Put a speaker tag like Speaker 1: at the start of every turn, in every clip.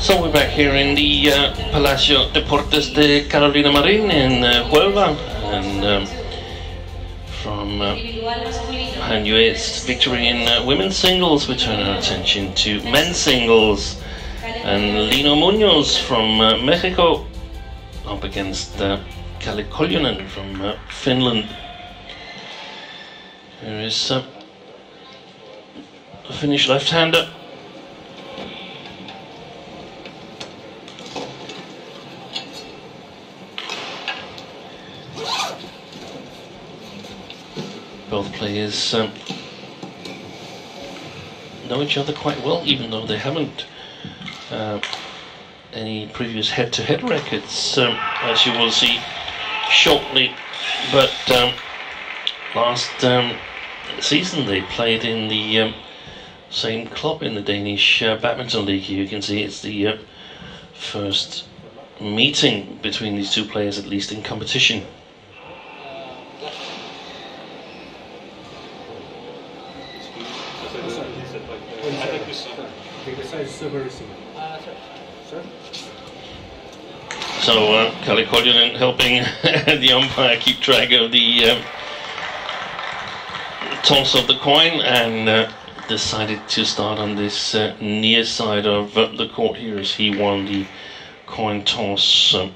Speaker 1: So we're back here in the uh, Palacio Deportes de Carolina Marin in uh, Huelva, and um, from uh, Yue's victory in uh, women's singles, we turn our attention to men's singles, and Lino Munoz from uh, Mexico up against uh, Kalle Koljonen from uh, Finland. There is uh, a Finnish left-hander. Both players um, know each other quite well, even though they haven't uh, any previous head-to-head records, um, as you will see shortly. But um, last um, season they played in the um, same club in the Danish uh, badminton league. You can see it's the uh, first meeting between these two players, at least in competition. So uh, Kalle Koljonen helping the umpire keep track of the um, toss of the coin and uh, decided to start on this uh, near side of uh, the court here as he won the coin toss. Um,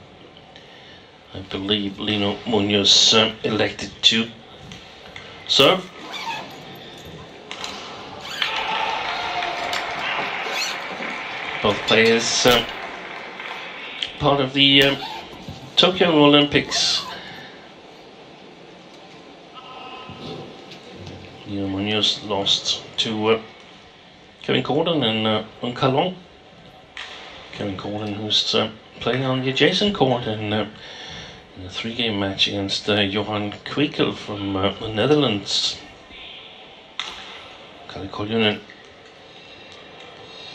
Speaker 1: I believe Lino Munoz uh, elected to serve. Both players um, part of the um, Tokyo Olympics. Lino Munoz lost to uh, Kevin Cordón and uh. Kevin Cordón, who's uh, playing on the adjacent court in, uh, in a three-game match against uh, Joran Kweekel from uh, the Netherlands. Koljonen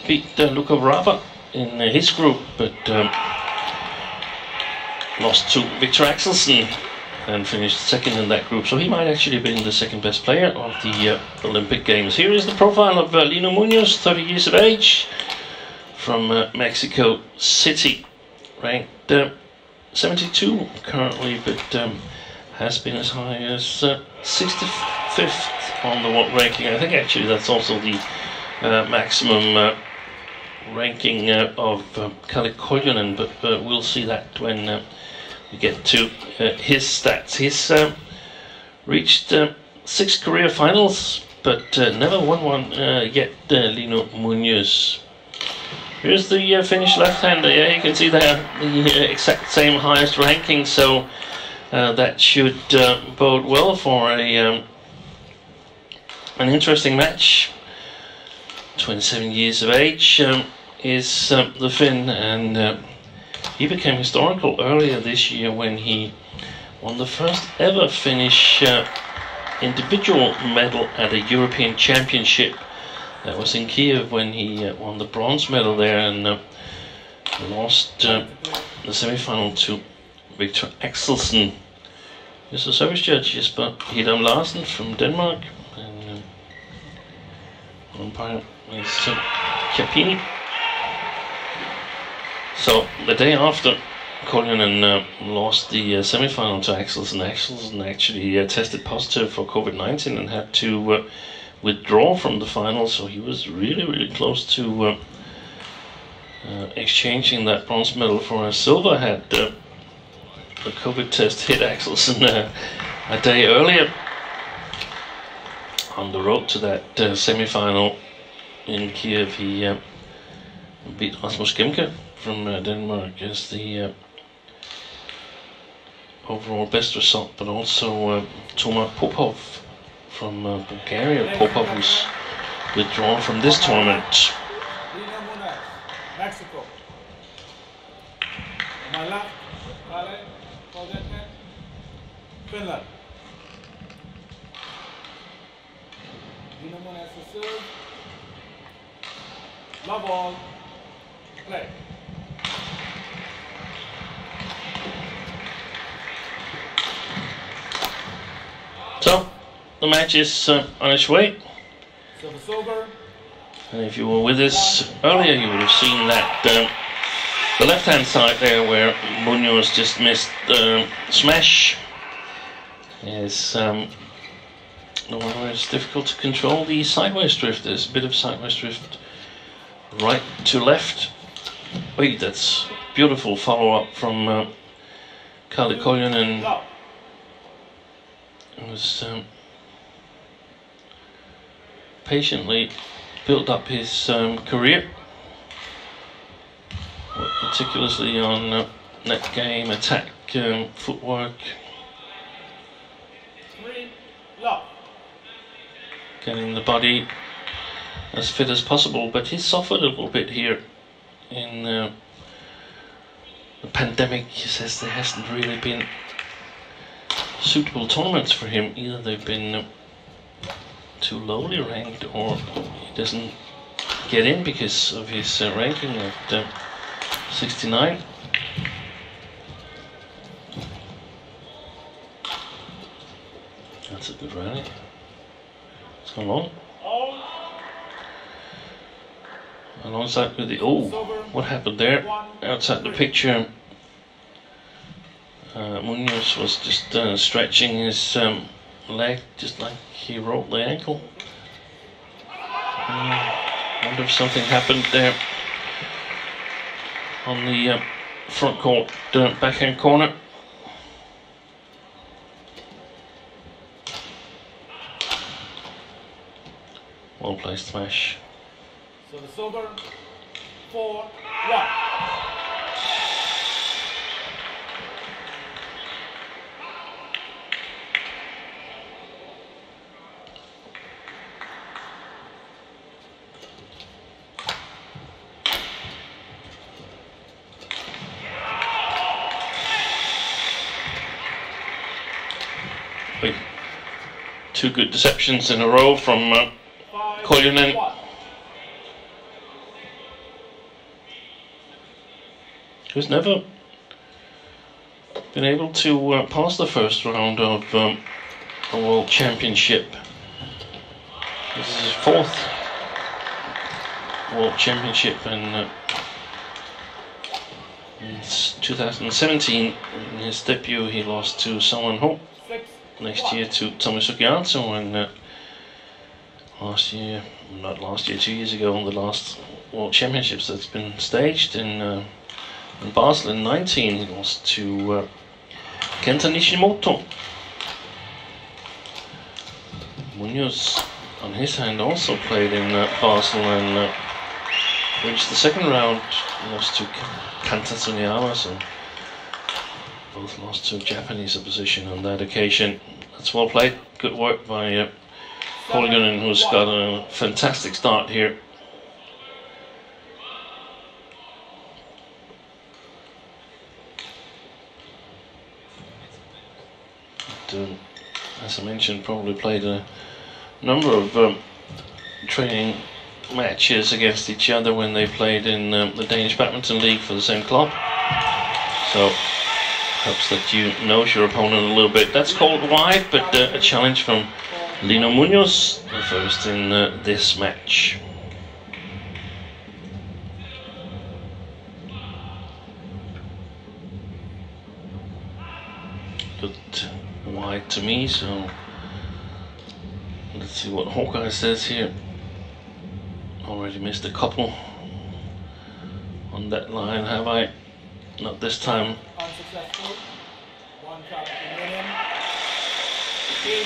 Speaker 1: beat uh, Luka Wraber in uh, his group, but um, lost to Viktor Axelsen and finished second in that group. So he might actually have been the second best player of the uh, Olympic Games. Here is the profile of uh, Lino Munoz, 30 years of age, from uh, Mexico City, ranked uh, 72 currently, but um, has been as high as 65th on the what ranking. I think actually that's also the maximum ranking uh, of uh, Kalle but uh, we'll see that when uh, we get to uh, his stats. He's um, reached uh, six career finals, but never won one yet, Lino Munoz. Here's the Finnish left-hander. Yeah, you can see there the exact same highest ranking, so that should bode well for a um, an interesting match. 27 years of age um, is uh, the Finn, and uh, he became historical earlier this year when he won the first ever Finnish uh, individual medal at a European Championship. That was in Kiev when he uh, won the bronze medal there and uh, lost uh, the semi-final to Viktor Axelsen. He's a service judge, Jesper Hidam Larsen from Denmark, and umpire is Chiappini. So the day after Koljonen uh, lost the uh, semi-final to Axelsen, Axelsen actually uh, tested positive for COVID-19 and had to uh, withdraw from the final. So he was really, really close to uh, uh, exchanging that bronze medal for a silver. Had the COVID test hit Axelsen a day earlier on the road to that semi-final in Kiev. He beat Rasmus Gemke from uh, Denmark is the uh, overall best result, but also uh, Toma Popov from uh, Bulgaria. Popov was withdrawn from this tournament.
Speaker 2: Mexico. Finland. Love all. Play.
Speaker 1: So, the match is uh, on its way. And if you were with us earlier, you would have seen that um, the left hand side there where Munoz just missed the smash is um, the one where it's difficult to control the sideways drift. There's a bit of sideways drift right to left. Wait, that's beautiful follow up from uh, Koljonen.
Speaker 2: Love.
Speaker 1: Was um, patiently built up his um, career, particularly on uh, net game, attack, um, footwork, getting the body as fit as possible. But he's suffered a little bit here in uh, the pandemic. He says there hasn't really been suitable tournaments for him. Either they've been too lowly ranked, or he doesn't get in because of his uh, ranking at uh, 69. That's a good rally. It's gone long. Alongside with the oh, what happened there? Outside the picture, uh, Munoz was just uh, stretching his um, leg, just like he rolled the ankle. Hmm, wonder if something happened there on the uh, front court uh, backhand corner. Well placed smash.
Speaker 2: So the silver. Four. One.
Speaker 1: Two good deceptions in a row from uh.
Speaker 2: One.
Speaker 1: who's never been able to uh, pass the first round of um, a World Championship. This is his fourth World Championship and uh, in 2017 in his debut he lost to Salman Ho
Speaker 2: Six.
Speaker 1: Next year to Tommy Sugiarto and uh, last year, not last year, two years ago, on the last World Championships that's been staged in, uh, in Basel in 19, he lost to uh, Kenta Nishimoto. Munoz, on his hand, also played in uh, Basel and uh, reached the second round, lost to Kanta Tsuneyama, so both lost to Japanese opposition on that occasion. That's well played. Good work by uh, Koljonen, who's got a fantastic start here. But, um, as I mentioned, probably played a number of um, training matches against each other when they played in um, the Danish Badminton League for the same club. So helps that you knows your opponent a little bit. That's called wide, but uh, a challenge from Lino Munoz, the first in uh, this match. Looked wide to me, so let's see what Hawkeye says here. Already missed a couple on that line, have I? Not this time.
Speaker 2: Unsuccessful. One challenge remaining. Eight.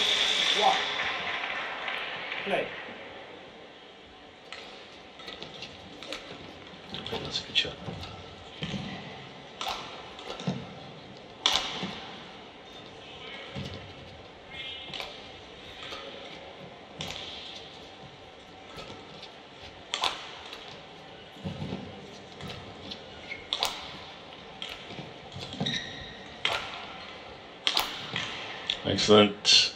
Speaker 2: One. Play.
Speaker 1: That's a good shot. Excellent.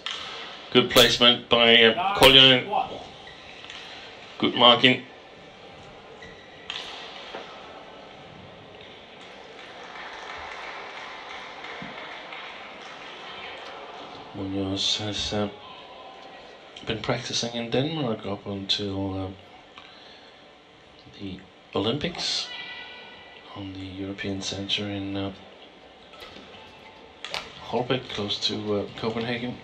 Speaker 1: Good placement by uh.
Speaker 2: One.
Speaker 1: Good marking. Munoz has uh, been practicing in Denmark up until um, the Olympics on the European Centre in uh, Holbæk, close to uh, Copenhagen.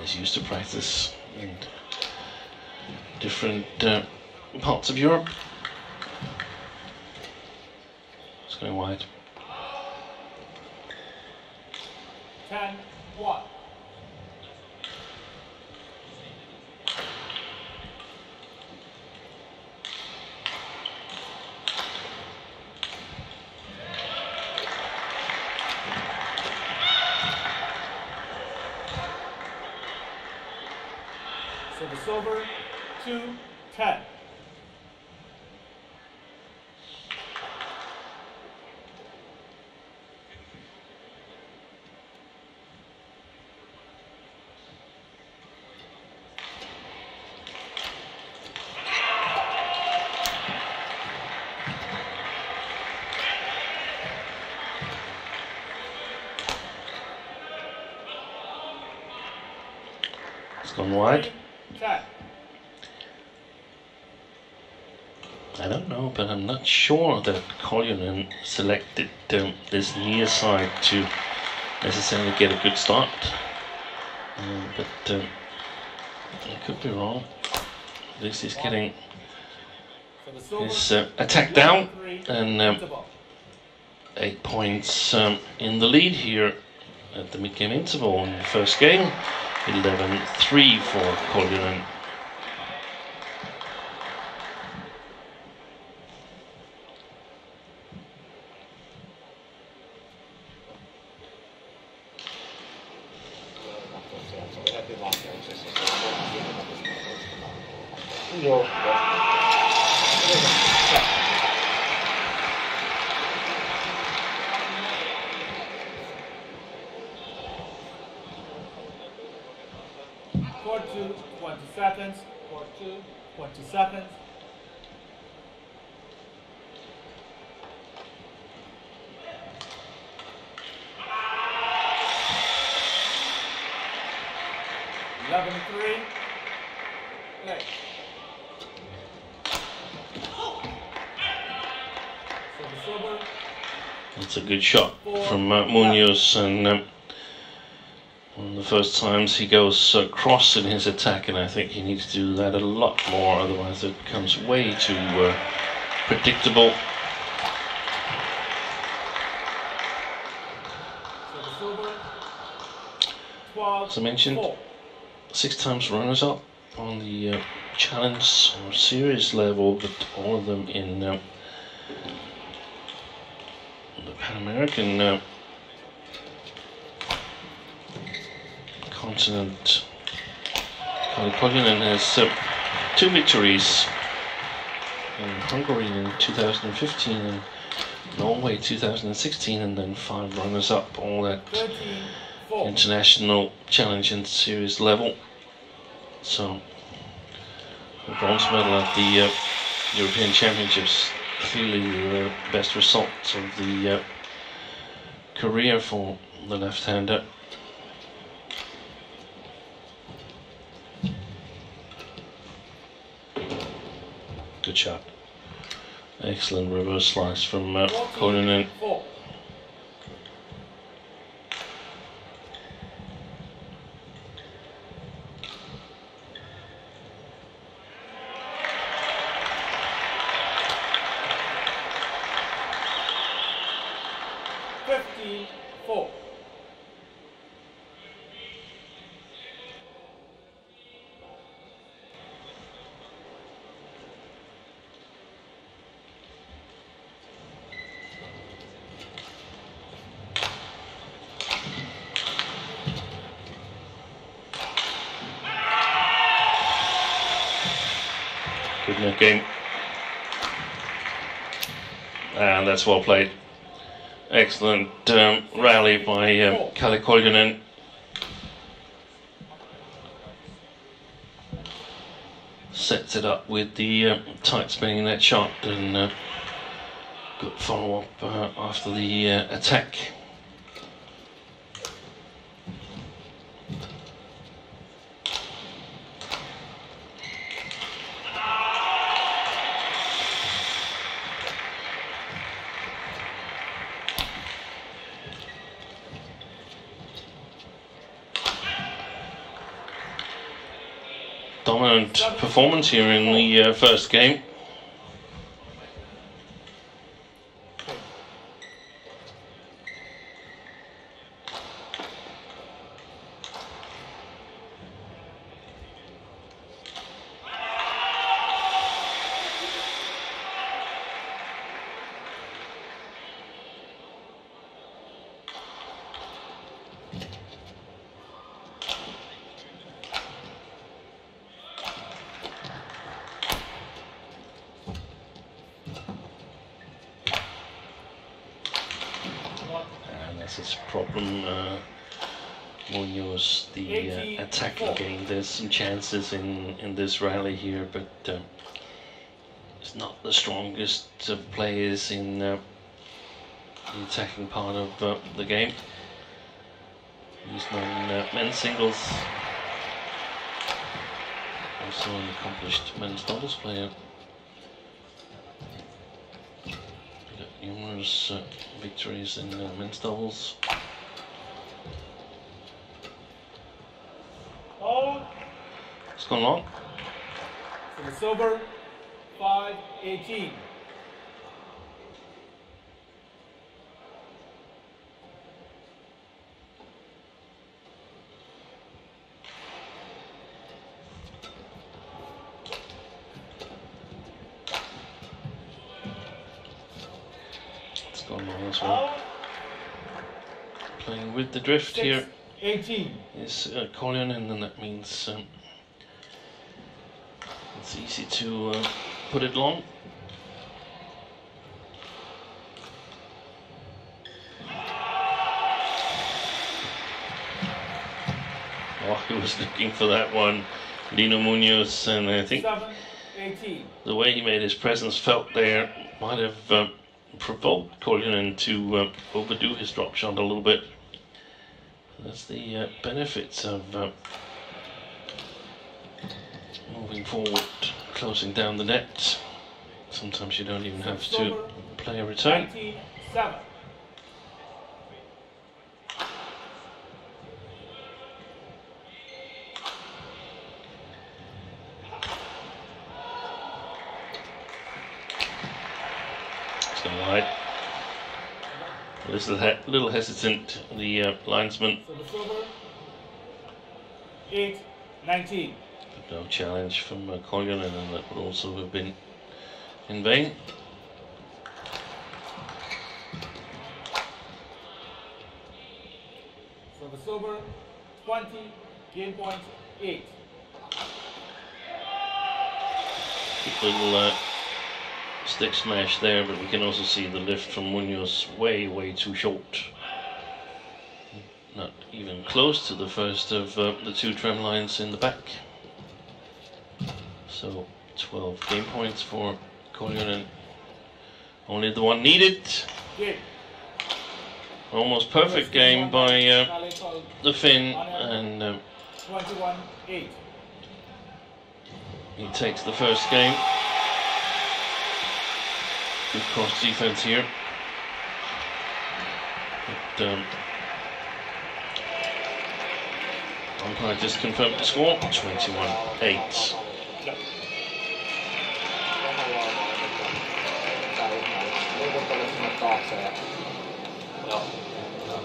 Speaker 1: He's used to practice in different uh, parts of Europe. It's going wide.
Speaker 2: 10 1. Service over, 2 10.
Speaker 1: It's gone wide. I don't know, but I'm not sure that Koljonen selected um, this near side to necessarily get a good start. Um, but um, I could be wrong. This is getting his uh, attack down and um, eight points um, in the lead here at the mid-game interval in the first game. 11-3 for Koljonen.
Speaker 2: 11 3.
Speaker 1: That's a good shot from Munoz, and um, one of the first times he goes across cross in his attack, and I think he needs to do that a lot more, otherwise it becomes way too uh, predictable. As I mentioned, Six times runners up on the uh, challenge or series level, but all of them in um, the Pan American uh, continent. Kalle Koljonen has uh, two victories in Hungary in 2015 and Norway 2016, and then five runners up, all
Speaker 2: that.
Speaker 1: International challenge and series level. So, a bronze medal at the uh, European Championships, clearly the best result of the uh, career for the left-hander. Good shot. Excellent reverse slice from uh, Koljonen.
Speaker 2: Four. Fifteen. Four.
Speaker 1: Good net game. And that's well played. Excellent um, rally by um, Kalle Koljonen. Sets it up with the uh, tight spinning net shot and uh, good follow up uh, after the uh, attack. Performance here in the uh, first game. And that's his problem. Uh, Munoz, the uh, attacking game. There's some chances in, in this rally here, but uh, it's not the strongest players in uh, the attacking part of uh, the game. He's not uh, men's singles. Also an accomplished men's doubles player. Got numerous uh, victories in uh, men's doubles. It's gone long.
Speaker 2: So the silver, 5 18.
Speaker 1: It's gone long as well. Playing with the drift
Speaker 2: 6
Speaker 1: here
Speaker 2: 18.
Speaker 1: is uh, Colin, and then that means um, it's easy to uh, put it long. Oh, he was looking for that one, Lino Munoz, and I think
Speaker 2: 7
Speaker 1: the way he made his presence felt there might have uh, provoked Koljonen to uh, overdo his drop shot a little bit. That's the uh, benefits of uh, moving forward, closing down the net. Sometimes you don't even have to play a return.
Speaker 2: 19 7.
Speaker 1: It's going wide. A little hesitant, the uh, linesman,
Speaker 2: So the silver, 8 19.
Speaker 1: But no challenge from uh, and that would also have been in vain.
Speaker 2: So the silver, 20. Game point 8.
Speaker 1: Quick little uh, stick smash there, but we can also see the lift from Munoz way, way too short. Not even close to the first of uh, the two tram lines in the back. So 12 game points for Koljonen. Only the one needed. Almost perfect game by uh, the Finn, and um, he takes the first game. Good cross defense here. But um, umpire just confirmed the score 21 8.
Speaker 3: kanssa. Ja, no, no,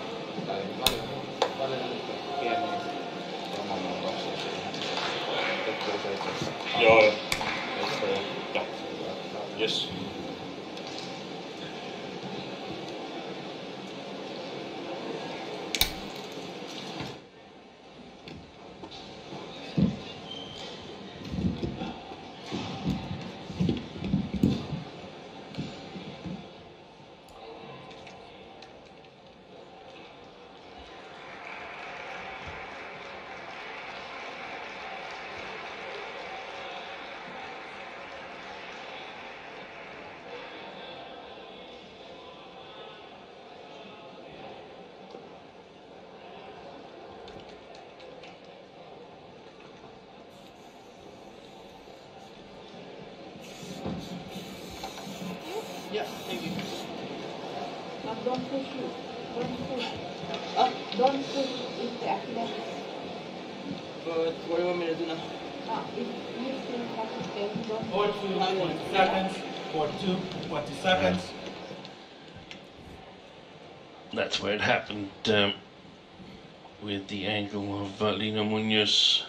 Speaker 3: paljon, paljon pieniä ilmanmuutoksia siihen.
Speaker 4: Joo, joo. Yes.
Speaker 3: Yeah, thank you.
Speaker 5: Now don't push you. Don't push.
Speaker 3: Ah,
Speaker 5: Don't push it back left.
Speaker 3: vad, vad gör vi med det nu?
Speaker 5: Ah, if you still have to pay, don't.
Speaker 2: Seconds. Four two, twenty seconds.
Speaker 1: That's where it happened um, with the angle of uh, Lino Munoz.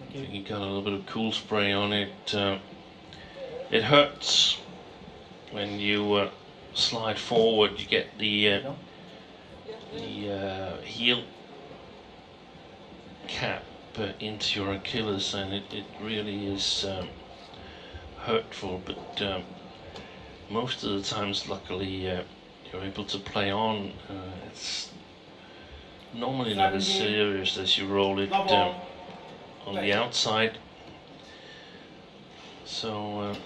Speaker 1: I think he got a little bit of cool spray on it. Uh, it hurts when you uh, slide forward. You get the uh, the uh, heel cap uh, into your Achilles, and it, it really is um, hurtful. But um, most of the times, luckily, uh, you're able to play on. Uh, it's normally not as serious as you roll it um, on the outside. So, uh,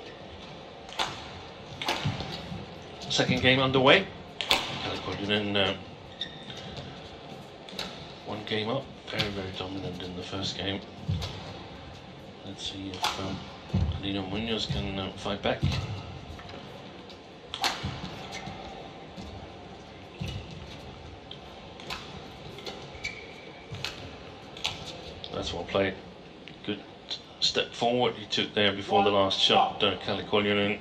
Speaker 1: second game underway. Kalle Koljonen, uh, one game up, very, very dominant in the first game. Let's see if um, Lino Munoz can uh, fight back. That's well played. Good step forward he took there before the last shot, uh, Kalle Koljonen.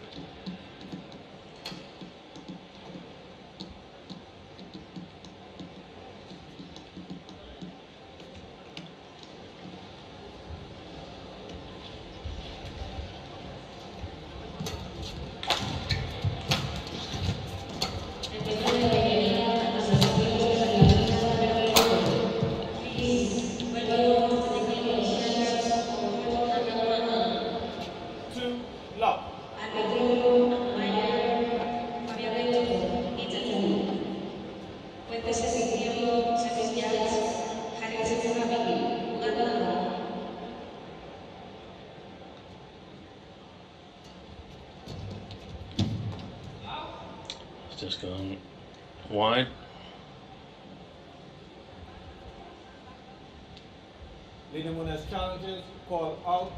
Speaker 2: Lino Munoz challenges, call out.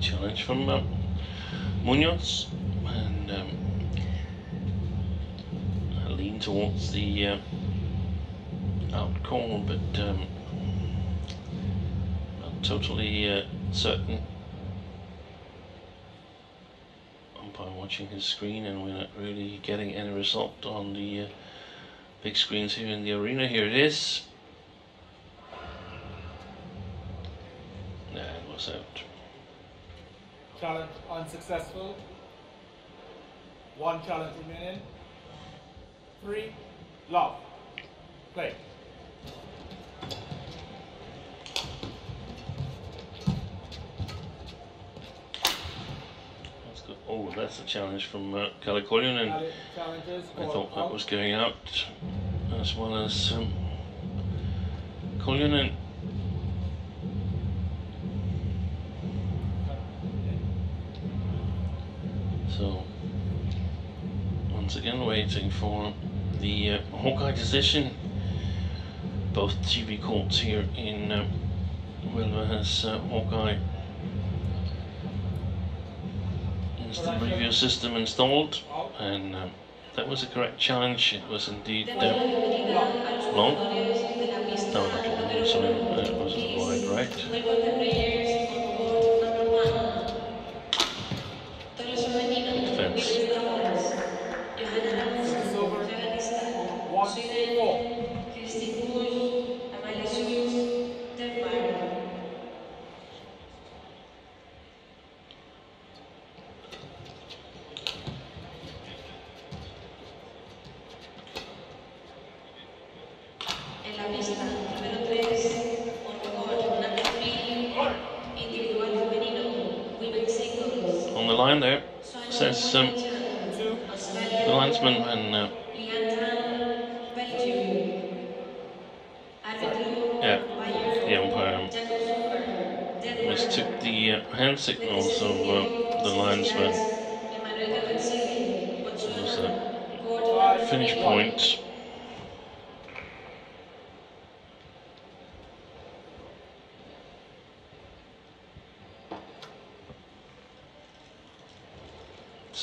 Speaker 1: Challenge from uh, Munoz and um, I lean towards the uh, out call, but um, not totally uh, certain. Umpire watching his screen, and we're not really getting any result on the uh, big screens here in the arena. Here it is. It was out.
Speaker 2: Challenge unsuccessful. One challenge remaining. Three, love. Play.
Speaker 1: That's good. Oh, that's a challenge from uh.
Speaker 2: Challenge- Challenges,
Speaker 1: I thought that was going out as well as um, Koljonen. So, once again, waiting for the uh, Hawkeye decision. Both TV courts here in uh, Huelva has uh, Hawkeye instant review system installed, and um, that was a correct challenge. It was indeed uh, long. No, not long. Sorry, it was wide right.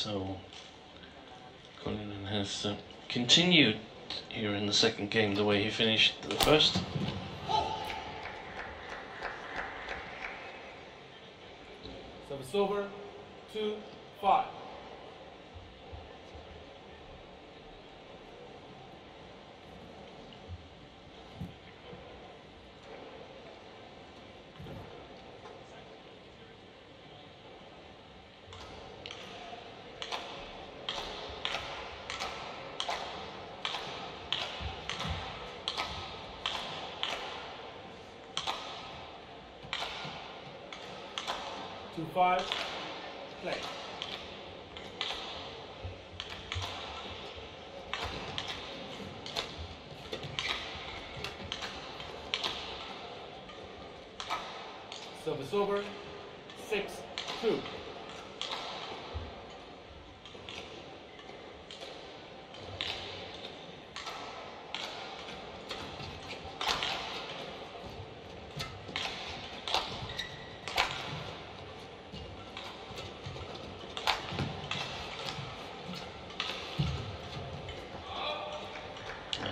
Speaker 1: So, Kalle has uh, continued here in the second game the way he finished the first.
Speaker 2: Service over. Two, five. Five. Play. Service over. Six, two.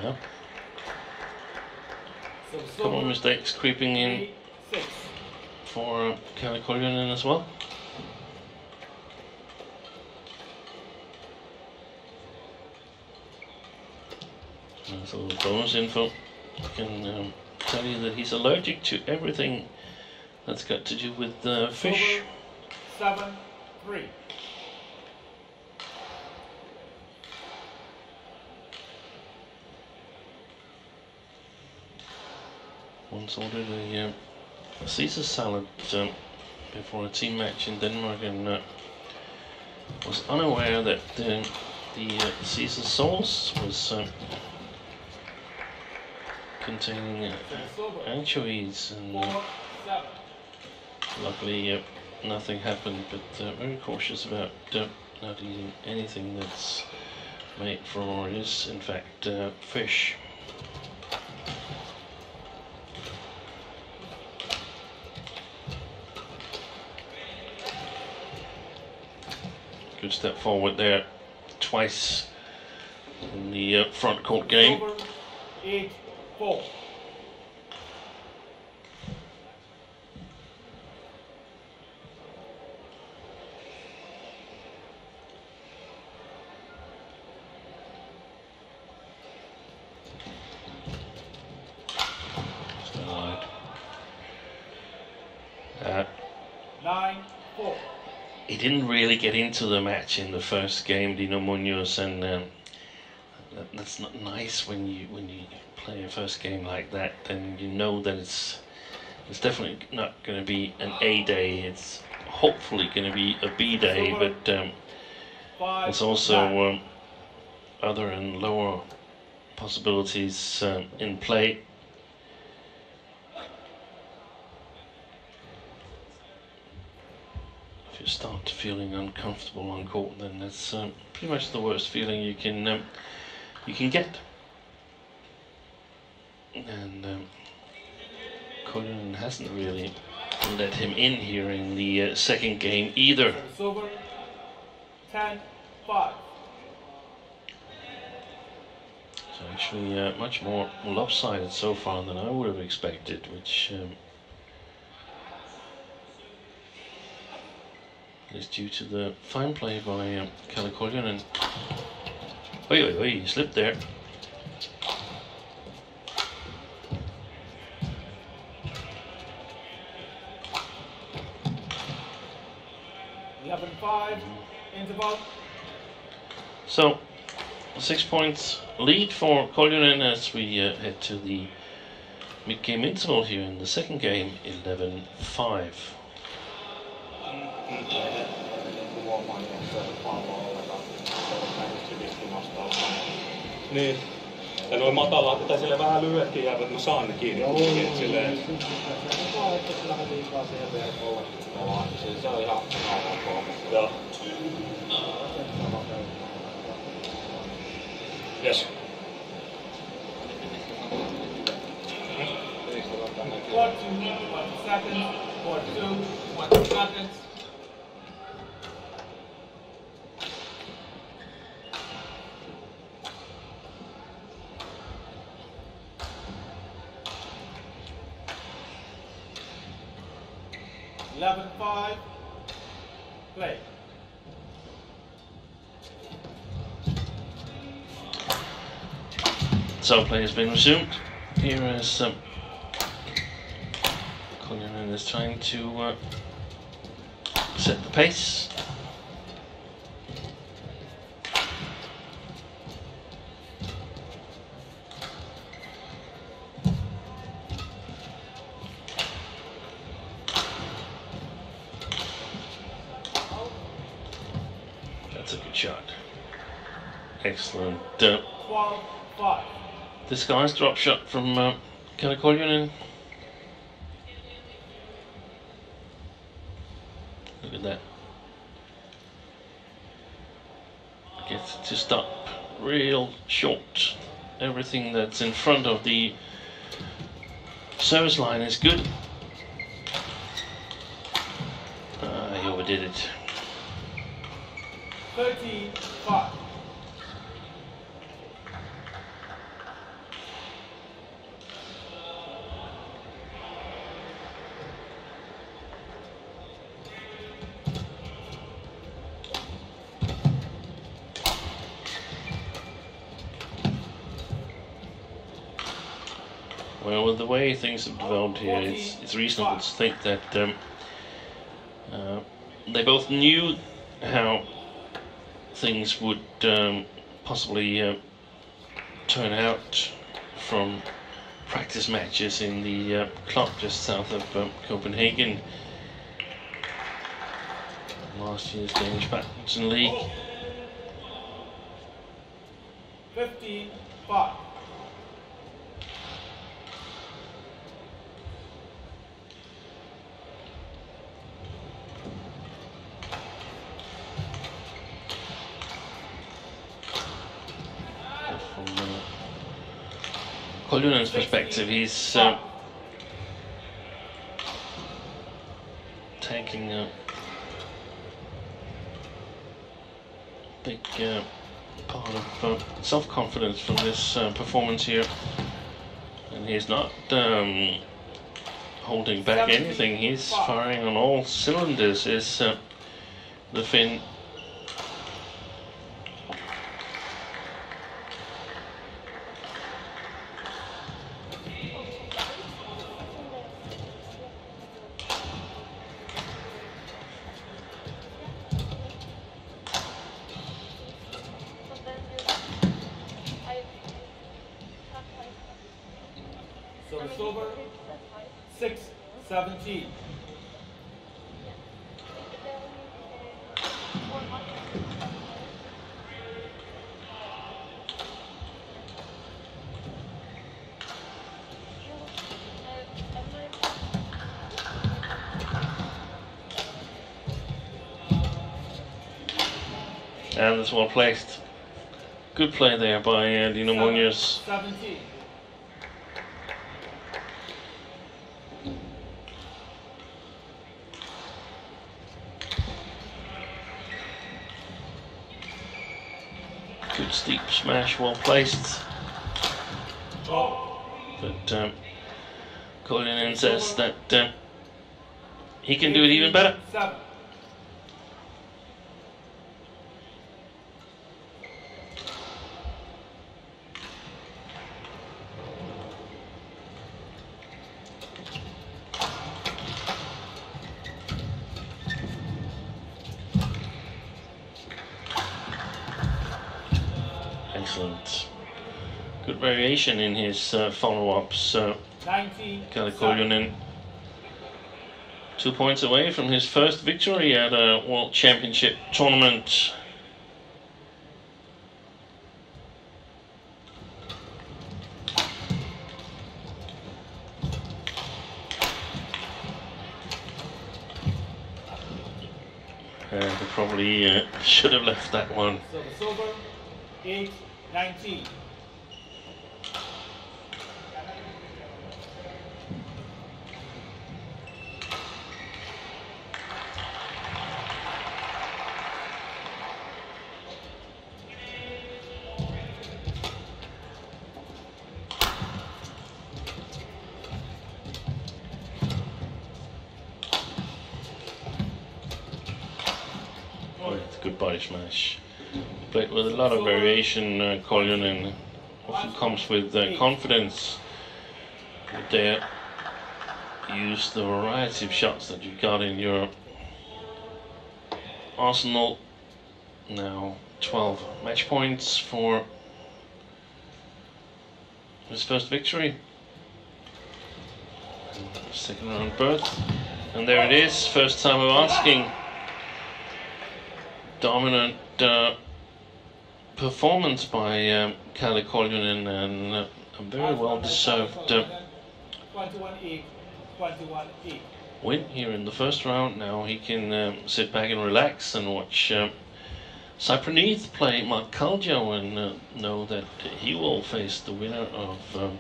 Speaker 1: Yeah.
Speaker 2: Service
Speaker 1: couple of
Speaker 2: over.
Speaker 1: Mistakes creeping in for Kalle Koljonen as well. And so the bonus info I can um, tell you that he's allergic to everything that's got to do with uh, fish.
Speaker 2: Seven, three.
Speaker 1: Once ordered a uh, Caesar salad um, before a team match in Denmark and uh, was unaware that the, the uh, Caesar sauce was um, containing uh, anchovies and uh, luckily uh, nothing happened but uh, very cautious about uh, not eating anything that's made from or is in fact uh, fish. Good step forward there twice in the uh, front court game.
Speaker 2: Over. Eight, four.
Speaker 1: Still alive. Uh,
Speaker 2: Nine, four.
Speaker 1: he didn't really get into the match in the first game, Lino Munoz, and um, that, that's not nice when you when you play a first game like that. Then you know that it's it's definitely not going to be an A day. It's hopefully going to be a B day, but um, there's also um, other and lower possibilities um, in play. Feeling uncomfortable on court, then that's um, pretty much the worst feeling you can um, you can get. And um, hasn't really let him in here in the uh, second game either.
Speaker 2: Service over. Ten, five.
Speaker 1: It's actually uh, much more lopsided so far than I would have expected, which um, is due to the fine play by um, Kalle Koljonen. Oi, oi, oi, he slipped there.
Speaker 2: Eleven, five. Interval.
Speaker 1: So, six points lead for Koljonen as we uh, head to the mid-game interval here in the second game, 11-5.
Speaker 3: Niin.
Speaker 4: Ja noin matala, tai sille vähän lyhyetkin jäävät, että mä saan ne kiinni. kuitenkin, et silleen,
Speaker 3: että se on ihan
Speaker 4: ja, yes.
Speaker 2: Four, two, one seconds. Four, two, one seconds.
Speaker 1: So play has been resumed. Here is um, Koljonen is trying to uh, set the pace. This guy's drop shot from uh, Kalle Koljonen. Look at that. Gets to stop real short. Everything that's in front of the service line is good. Uh, he overdid it.
Speaker 2: 13-5.
Speaker 1: way things have developed here, it's, it's reasonable to think that um, uh, they both knew how things would um, possibly uh, turn out from practice matches in the uh, club just south of um, Copenhagen. Last year's Danish Badminton League. 15, 5. Koljonen's perspective, he's uh, taking a big uh, part of uh, self-confidence from this uh, performance here, and he's not um, holding back anything. He's firing on all cylinders. Is uh, the Finn? And it's well placed. Good play there by uh, Lino Munoz.
Speaker 2: 17.
Speaker 1: Good steep smash, well placed. But um, Koljonen says that um, he can do it even better. In his uh, follow-ups. Uh,
Speaker 2: 19. 7.
Speaker 1: Two points away from his first victory at a World Championship tournament. And he probably uh, should have left that one.
Speaker 2: So it's over. 8 19.
Speaker 1: Goodbye smash. Played with a lot of variation, uh, often comes with uh, confidence. But they use the variety of shots that you've got in your arsenal. Now 12 match points for his first victory. Second round berth. And there it is, first time of asking. Dominant uh, performance by um, Kalle and uh, a very well deserved uh,
Speaker 2: 21 8, 21 8.
Speaker 1: win here in the first round. Now he can um, sit back and relax and watch um, play Mark Caljouw and uh, know that he will face the winner of um,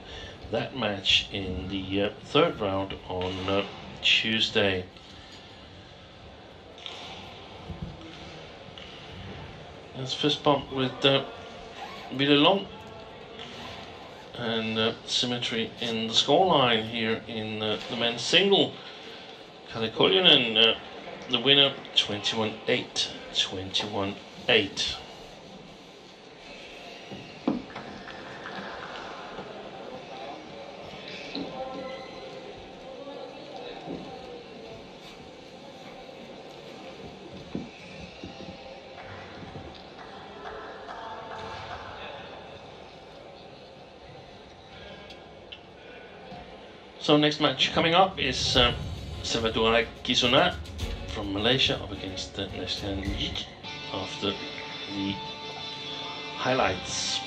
Speaker 1: that match in the uh, third round on uh, Tuesday. Let's fist bump with uh, Long and uh, symmetry in the scoreline here in uh, the men's single. Koljonen, uh, the winner, 21-8, 21-8. So next match coming up is uh, Salvatore Kisuna from Malaysia up against uh, Yik after the highlights.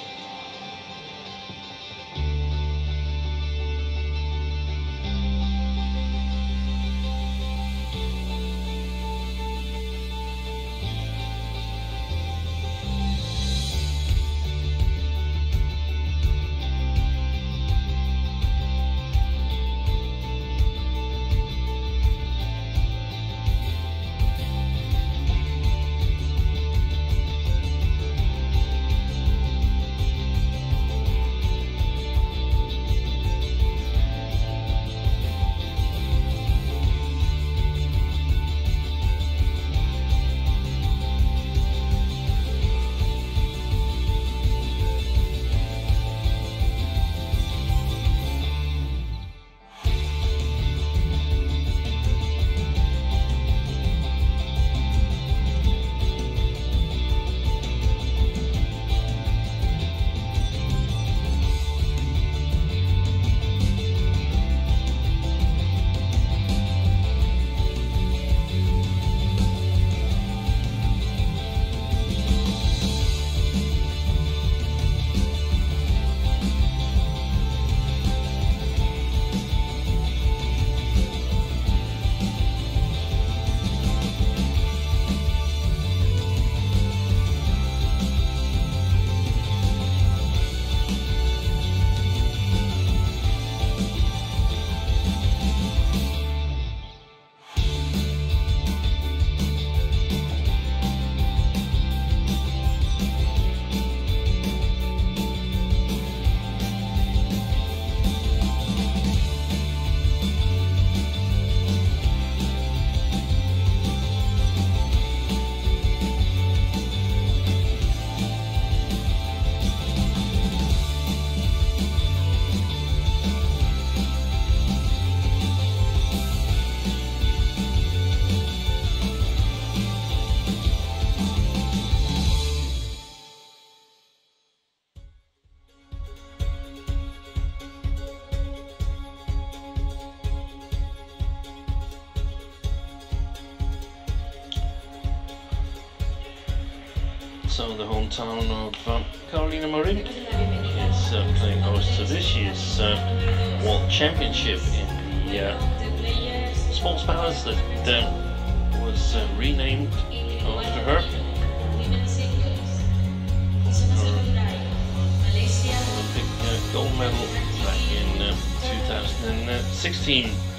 Speaker 1: Hometown of um, Carolina Marin is uh, playing host to this year's uh, World Championship in the uh, Sports Palace that uh, was uh, renamed after her. Olympic uh, gold medal back in uh, 2016.